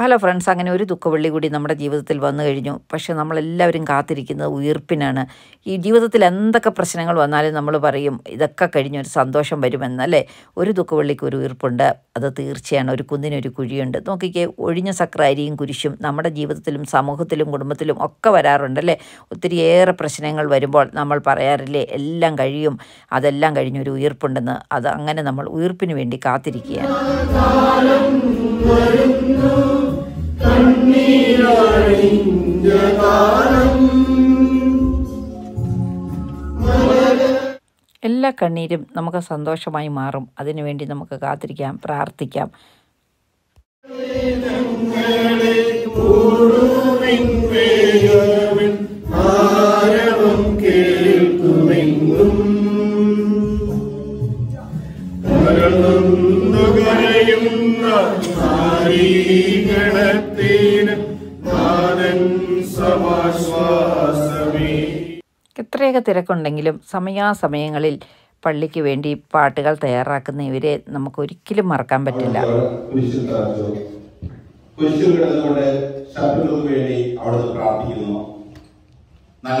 Hello friends അങ്ങനെ ഒരു ദുഃഖവെള്ളി കൂടി നമ്മുടെ ജീവിതത്തിൽ വന്നു കഴിഞ്ഞു. പക്ഷേ നമ്മളെല്ലാവരും കാത്തിരിക്കുന്നത് ഉയർപ്പിനാണ്. ഈ ജീവിതത്തിൽ എന്തൊക്കെ പ്രശ്നങ്ങൾ വന്നാലും നമ്മൾ പറയും ഇതൊക്കെ കഴിഞ്ഞ് ഒരു സന്തോഷം വരുമെന്നല്ലേ ഒരു ദുഃഖവെള്ളിക്ക് ഒരു ഉയർപ്പുണ്ട്. അത് തീർച്ചയാണ്. ഒരു കുന്നിനൊരു കുഴിയുണ്ട്. നോക്കിക്കേ ഒഴിഞ്ഞ സക്ര അരിയും കുരിശും നമ്മുടെ ജീവിതത്തിലും സമൂഹത്തിലും കുടുംബത്തിലും ഒക്കെ വരാറുണ്ടല്ലേ ഒത്തിരിയേറെ പ്രശ്നങ്ങൾ വരുമ്പോൾ നമ്മൾ പറയാറില്ലേ എല്ലാം കഴിയും. അതെല്ലാം കഴിഞ്ഞൊരു ഉയർപ്പുണ്ടെന്ന്. അത് അങ്ങനെ നമ്മൾ ഉയർപ്പിന് വേണ്ടി കാത്തിരിക്കുകയാണ്. എല്ലാ കണ്ണീരും നമുക്ക് സന്തോഷമായി മാറും. അതിനുവേണ്ടി നമുക്ക് കാത്തിരിക്കാം പ്രാർത്ഥിക്കാം. എത്രയൊക്കെ തിരക്കുണ്ടെങ്കിലും സമയാസമയങ്ങളിൽ പള്ളിക്ക് വേണ്ടി പാട്ടുകൾ തയ്യാറാക്കുന്ന ഇവരെ നമുക്ക് ഒരിക്കലും മറക്കാൻ പറ്റില്ല. പ്രാർത്ഥിക്കുന്നു. നല്ല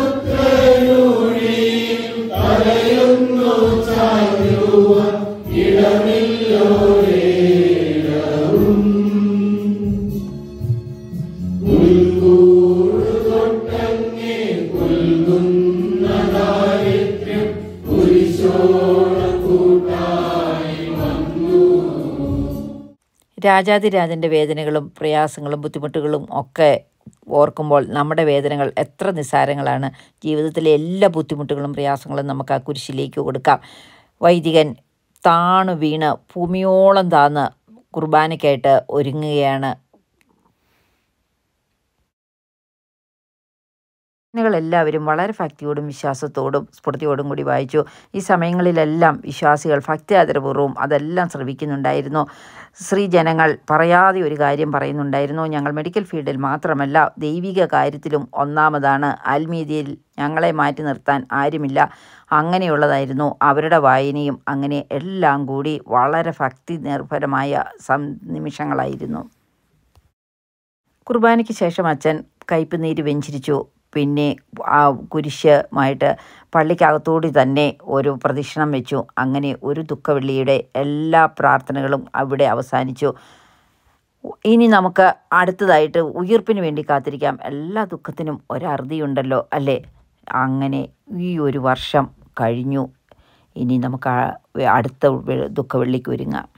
രാജാതിരാജന്റെ വേദനകളും പ്രയാസങ്ങളും ബുദ്ധിമുട്ടുകളും ഒക്കെ ഓർക്കുമ്പോൾ നമ്മുടെ വേദനകൾ എത്ര നിസ്സാരങ്ങളാണ്. ജീവിതത്തിലെ എല്ലാ ബുദ്ധിമുട്ടുകളും പ്രയാസങ്ങളും നമുക്ക് ആ കുരിശിലേക്ക് കൊടുക്കാം. വൈദികൻ താണു വീണ് ഭൂമിയോളം താന്ന് കുർബാനയ്ക്കായിട്ട് ഒരുങ്ങുകയാണ് എല്ലാവരും വളരെ ഭക്തിയോടും വിശ്വാസത്തോടും സ്ഫൂർത്തിയോടും കൂടി വായിച്ചു. ഈ സമയങ്ങളിലെല്ലാം വിശ്വാസികൾ ഭക്തി ആദരപൂർവം അതെല്ലാം ശ്രവിക്കുന്നുണ്ടായിരുന്നു. സ്ത്രീ ജനങ്ങൾ പറയാതെ ഒരു കാര്യം പറയുന്നുണ്ടായിരുന്നു. ഞങ്ങൾ മെഡിക്കൽ ഫീൽഡിൽ മാത്രമല്ല ദൈവിക കാര്യത്തിലും ഒന്നാമതാണ്. ആത്മീയതയിൽ ഞങ്ങളെ മാറ്റി നിർത്താൻ ആരുമില്ല. അങ്ങനെയുള്ളതായിരുന്നു അവരുടെ വായനയും. അങ്ങനെ എല്ലാം കൂടി വളരെ ഭക്തി നിർഭരമായ നിമിഷങ്ങളായിരുന്നു. കുർബാനയ്ക്ക് ശേഷം അച്ഛൻ കയ്പ് വെഞ്ചിരിച്ചു. പിന്നെ ആ കുരിശുമായിട്ട് പള്ളിക്കകത്തുകൂടി തന്നെ ഒരു പ്രദക്ഷിണം വെച്ചു. അങ്ങനെ ഒരു ദുഃഖവെള്ളിയുടെ എല്ലാ പ്രാർത്ഥനകളും അവിടെ അവസാനിച്ചു. ഇനി നമുക്ക് അടുത്തതായിട്ട് ഉയർപ്പിന് വേണ്ടി കാത്തിരിക്കാം. എല്ലാ ദുഃഖത്തിനും ഒരറുതിയുണ്ടല്ലോ അല്ലേ? അങ്ങനെ ഈ ഒരു വർഷം കഴിഞ്ഞു. ഇനി നമുക്ക് അടുത്ത ദുഃഖവെള്ളിക്ക് ഒരുങ്ങാം.